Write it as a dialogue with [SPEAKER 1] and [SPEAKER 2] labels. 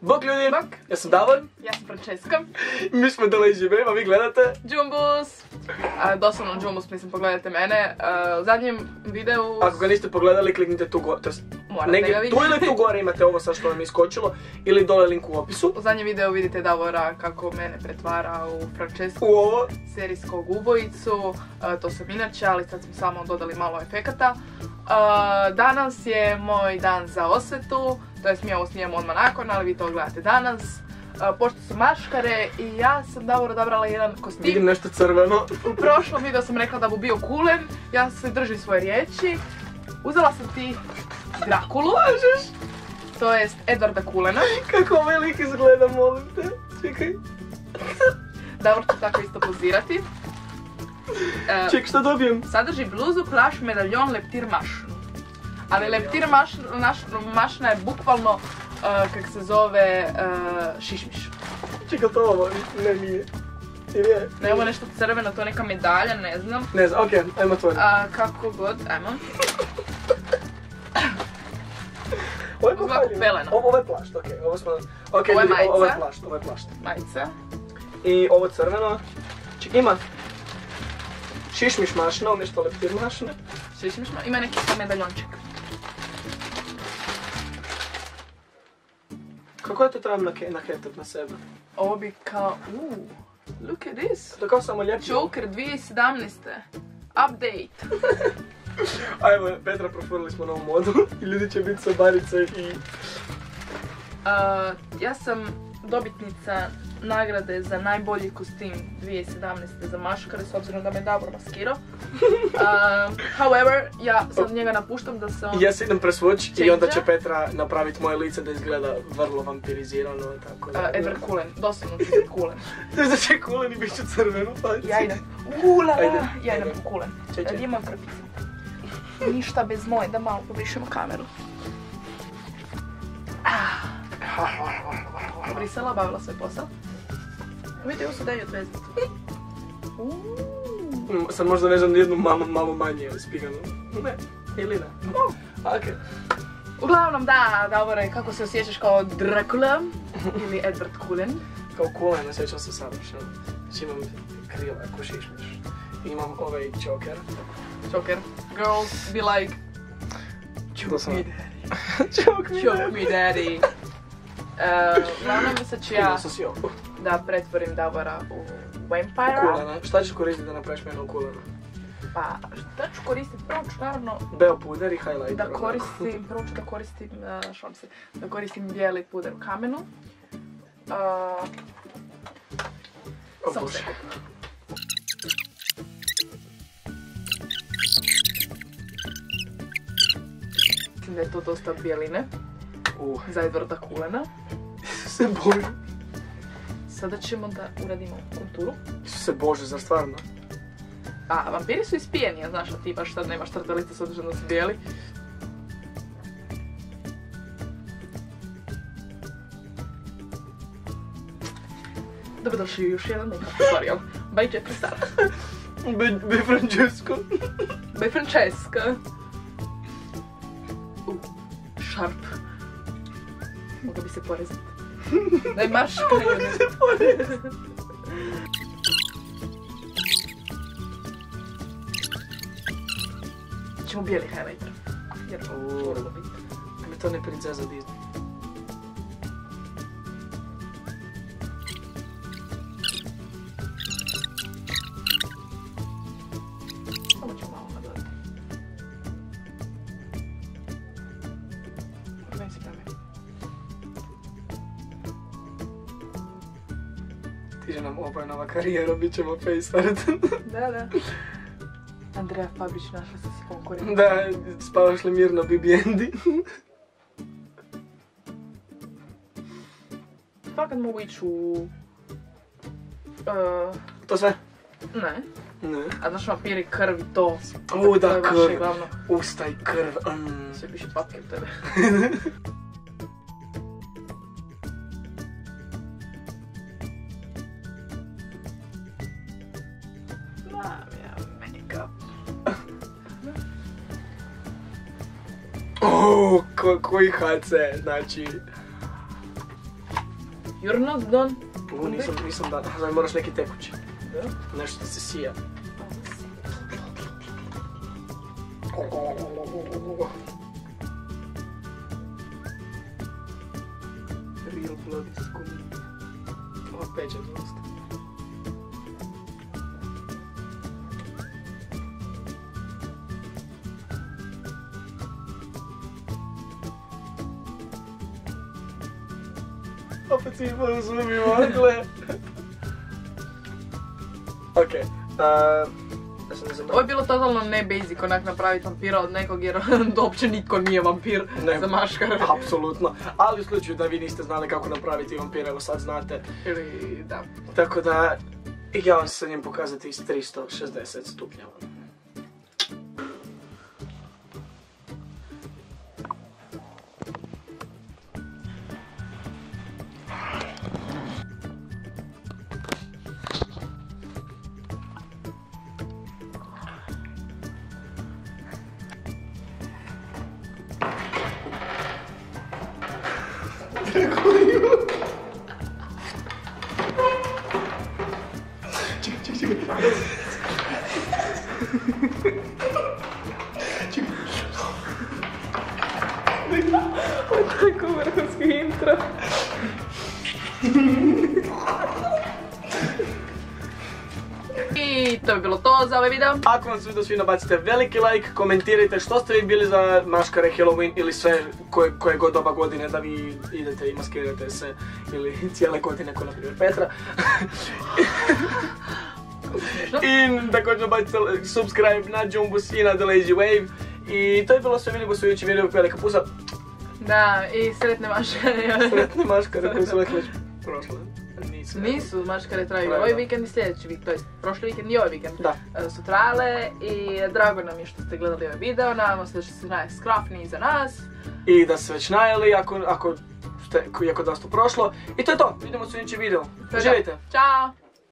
[SPEAKER 1] Bok ljudi,
[SPEAKER 2] Bok.
[SPEAKER 1] ja sam Davor,
[SPEAKER 2] Ja sam Francesca.
[SPEAKER 1] mi smo Dele iz a vi gledate
[SPEAKER 2] Džumbus. A, doslovno Džumbus, mislim, pogledajte mene. A, u zadnjem videu...
[SPEAKER 1] Ako ga niste pogledali, kliknite tu gore, negdje
[SPEAKER 2] ga
[SPEAKER 1] tu ili tu gore imate ovo sad što vam je iskočilo, ili dole link u opisu.
[SPEAKER 2] U zadnjem videu vidite Davora kako mene pretvara u Francesku
[SPEAKER 1] U ovo,
[SPEAKER 2] serijskog ubojicu. To sam inače, ali sad smo samo dodali malo efekata. Danas je moj dan za osvetu, to jest mi ovo snijemo odmah nakon, ali vi to gledate danas. Pošto su maškare i ja sam Davor odabrala jedan kostim.
[SPEAKER 1] vidim nešto crveno.
[SPEAKER 2] U prošlom videu sam rekla da bu bio kulen, ja se držim svoje riječi. Uzela sam ti Drakulu, to jest Edvarda Kulena.
[SPEAKER 1] Kako ovaj lik izgleda, molim te. Čekaj,
[SPEAKER 2] Davor će tako isto pozirati. E,
[SPEAKER 1] ček, šta dobijem?
[SPEAKER 2] sadrži bluzu, plaš, medaljon, leptir mašnu. Ali leptir maš- naš- mašna je bukvalno, e, kak se zove, e, šišmiš.
[SPEAKER 1] Čekaj, to ovo, ne, nije. Ili je?
[SPEAKER 2] Ne, ovo je nešto crveno, to je neka medalja, ne znam.
[SPEAKER 1] Ne znam, okej, ajmo.
[SPEAKER 2] A, kako god, ajmo. Ovako
[SPEAKER 1] kopaljeno.
[SPEAKER 2] peleno.
[SPEAKER 1] Ovo, ovo je plašt, okej, ovo smo... Okej,
[SPEAKER 2] Ovo je
[SPEAKER 1] ljudi, ovo je
[SPEAKER 2] majica.
[SPEAKER 1] plašt, ovo je plašt.
[SPEAKER 2] Majica.
[SPEAKER 1] I ovo crveno. Ček, ima... Šišmiš mašna, umjesto leptir mašne.
[SPEAKER 2] Šišmiš ma- ima neki medaljončik.
[SPEAKER 1] Kako je to trebam nake- naketat na sebe?
[SPEAKER 2] Ovo bi kao, uuu, look at this.
[SPEAKER 1] To kao samo ljepi.
[SPEAKER 2] Joker 2017. Update.
[SPEAKER 1] Ajmo, Petra profurili smo novu modu i ljudi će biti sobarice i...
[SPEAKER 2] Uh, ja sam dobitnica nagrade za najbolji kostim 2017. za maškare, s obzirom da me Davor maskirao. Uh, however, ja sad njega napuštam da se on...
[SPEAKER 1] Ja se idem presvući i onda će? Petra napraviti moje lice da izgleda vrlo vampirizirano, tako da...
[SPEAKER 2] Uh, Edward Cullen, doslovno ću biti Cullen.
[SPEAKER 1] To je da će kulen i bit će crveno. pa-
[SPEAKER 2] Ja idem. Ula, ja idem Cullen. Gdje imam krpicu? Ništa bez moje, da malo pobrišemo kameru. Brisala, obavila svoj posao. Vidite, ovo daju odvezati.
[SPEAKER 1] Mm, Sad možda vežem jednu malo, malo manje spiganu. Ne, ili ne. Okej.
[SPEAKER 2] Uglavnom da, Davore, kako se osjećaš kao Dracula ili Edward Cullen?
[SPEAKER 1] Kao kulen, osjećam se savršeno. Znači imam krila ko šišmiš. Imam ovaj Joker.
[SPEAKER 2] Joker. Girls be like,
[SPEAKER 1] sam...
[SPEAKER 2] me daddy. Choke me daddy. Uh, Uglavnom sad ću ja
[SPEAKER 1] Ja sam si ovo.
[SPEAKER 2] da pretvorim Davora u vampira.
[SPEAKER 1] Kulena. Šta ćeš koristiti da napraviš mene u kulenu?
[SPEAKER 2] Pa, šta ću koristiti? Prvo ću naravno
[SPEAKER 1] Beo puder i highlighter.
[SPEAKER 2] da koristim, prvo ću da koristim, uh, šalim se, da koristim bijeli puder u kamenu. Uh,
[SPEAKER 1] O
[SPEAKER 2] Samo Mislim da je to dosta bijeline
[SPEAKER 1] Uh,
[SPEAKER 2] za Edvarda Kulena.
[SPEAKER 1] se bojim.
[SPEAKER 2] Sada ćemo da uradimo konturu.
[SPEAKER 1] se Bože, zar stvarno?
[SPEAKER 2] A, vampiri su ispijeni, a znaš, a ti baš sad nemaš trtelice s da su bijeli. Dobrodošli u još jedan make-up tutorial. By Jeffree Star.
[SPEAKER 1] Be, be Francesco.
[SPEAKER 2] By Francesca. U, sharp. Mogu bi se porezati. Daj marš krene. Ćemo bijeli highlighter. Jer biti.
[SPEAKER 1] Me to ne princeza Disney. Tiže nam ovo je nova karijera, bit ćemo face art.
[SPEAKER 2] Da, da. Andreja Fabrić našla se si konkurent.
[SPEAKER 1] da, spavaš li mirno BB&D?
[SPEAKER 2] Fakat mogu ići u... Uh,
[SPEAKER 1] To sve?
[SPEAKER 2] ne.
[SPEAKER 1] Ne.
[SPEAKER 2] A znaš vampiri krv i to.
[SPEAKER 1] U,
[SPEAKER 2] To je
[SPEAKER 1] da,
[SPEAKER 2] vaše
[SPEAKER 1] krv.
[SPEAKER 2] glavno.
[SPEAKER 1] Usta i krv. Mm.
[SPEAKER 2] Sve piše papke od tebe. Mam ja make-up.
[SPEAKER 1] O, ko, koji HC, znači...
[SPEAKER 2] You're not done.
[SPEAKER 1] U, nisam, nisam da, znači moraš neki tekući. Nešto da se sija. Real bloody skum. Ova pečat dosta. Opet si imao zubi gle. Ok. Uh,
[SPEAKER 2] Ovo je bilo totalno ne basic onak napraviti vampira od nekog jer uopće nitko nije vampir
[SPEAKER 1] Ne.
[SPEAKER 2] za maškare.
[SPEAKER 1] Apsolutno, ali u slučaju da vi niste znali kako napraviti vampira, evo sad znate.
[SPEAKER 2] Ili da.
[SPEAKER 1] Tako da, ja vam se njim pokazati iz 360 stupnjeva.
[SPEAKER 2] Tako vrhunski intro. I to bi bilo to za ovaj video.
[SPEAKER 1] Ako vam se video svi bacite veliki like, komentirajte što ste vi bili za maškare Halloween ili sve koje, koje god doba godine da vi idete i maskirate se ili cijele godine kao na primjer Petra. I također bacite subscribe na Jumbus i na The Lazy Wave. I to je bilo sve, vidimo se u idućem videu, velika pusa.
[SPEAKER 2] Da, i sretne maškare.
[SPEAKER 1] Sretne maškare koje su uvijek već prošle. Nisu.
[SPEAKER 2] Nisu, maškare traju ovaj vikend i sljedeći vikend, to jest prošli vikend i ovaj vikend.
[SPEAKER 1] Da.
[SPEAKER 2] E, Su trajale i drago nam je što ste gledali ovaj video, nadamo se da će se najskrapniji za nas.
[SPEAKER 1] I da se već najeli ako, ako, ste, ako da vas to prošlo. I to je to, vidimo se u idućem videu.
[SPEAKER 2] To.
[SPEAKER 1] Živite!
[SPEAKER 2] Ćao!